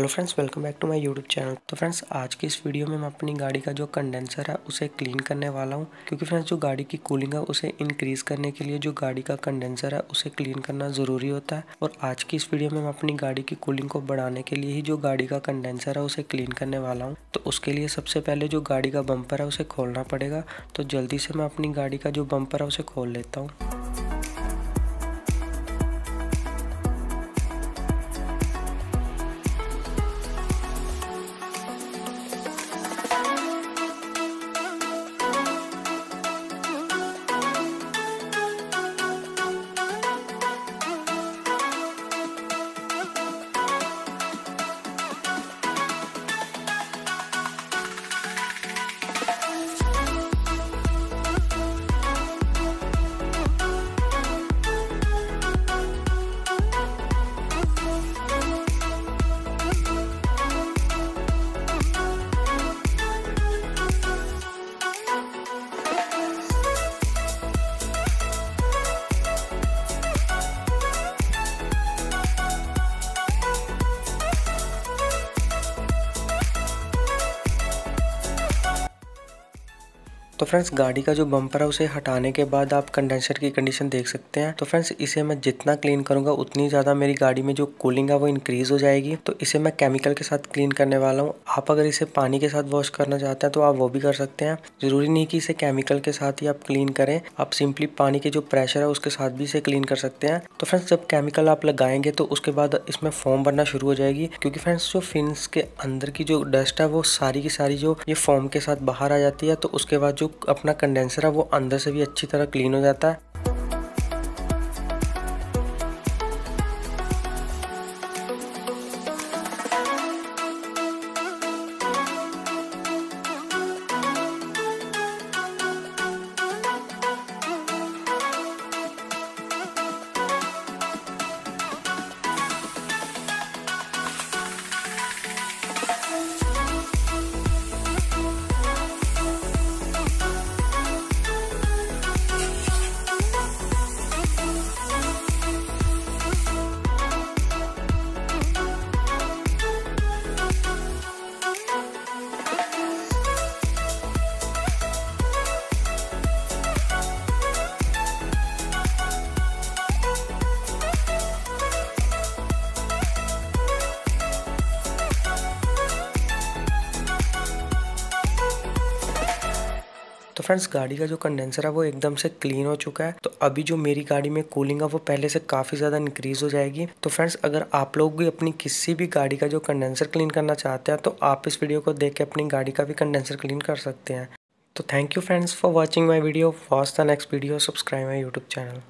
Hello friends, welcome back to my YouTube channel. तो friends, आज की इस वीडियो में मैं अपनी गाड़ी का जो कंडेंसर है, उसे क्लीन करने वाला हूँ। क्योंकि फ्रेंड्स, जो गाड़ी की कूलिंग है, उसे इंक्रीज़ करने के लिए जो गाड़ी का कंडेंसर है, उसे क्लीन करना ज़रूरी होता है। और आज की इस वीडियो में मैं अपनी गाड़ी की कूलिंग को बढ़ाने के लिए ही जो गाड़ी का कंडेंसर है, उसे क्लीन करने वाला हूँ। तो उसके लिए सबसे पहले जो गाड़ी का बम्पर है, उसे खोलना पड़ेगा। तो जल्दी से मैं अपनी गाड़ी का जो बम्पर है, उसे खोल लेता हूँ। तो फ्रेंड्स, गाड़ी का जो बम्पर है, उसे हटाने के बाद आप कंडेंसर की कंडीशन देख सकते हैं। तो फ्रेंड्स, इसे मैं जितना क्लीन करूँगा, उतनी ज़्यादा मेरी गाड़ी में जो कूलिंग है, वो इंक्रीज़ हो जाएगी। तो इसे मैं केमिकल के साथ क्लीन करने वाला हूँ। आप अगर इसे पानी के साथ वॉश करना चाहते हैं तो आप वो भी कर सकते हैं। ज़रूरी नहीं कि इसे केमिकल के साथ ही आप क्लीन करें। आप सिंपली पानी के जो प्रेशर है, उसके साथ भी इसे क्लीन कर सकते हैं। तो फ्रेंड्स, जब केमिकल आप लगाएँगे तो उसके बाद इसमें फॉर्म बनना शुरू हो जाएगी। क्योंकि फ्रेंड्स, जो फिन्स के अंदर की जो डस्ट है, वो सारी की सारी जो ये फॉर्म के साथ बाहर आ जाती है तो उसके बाद जो अपना कंडेंसर है वो अंदर से भी अच्छी तरह क्लीन हो जाता है। तो फ्रेंड्स गाड़ी का जो कंडेंसर है, वो एकदम से क्लीन हो चुका है। तो अभी जो मेरी गाड़ी में कूलिंग है, वो पहले से काफ़ी ज़्यादा इंक्रीज़ हो जाएगी। तो फ्रेंड्स अगर आप लोग भी अपनी किसी भी गाड़ी का जो कंडेंसर क्लीन करना चाहते हैं तो आप इस वीडियो को देख के अपनी गाड़ी का भी कंडेंसर क्लीन कर सकते हैं। तो thank you friends for watching my video watch the next video subscribe my YouTube channel